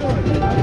Come on.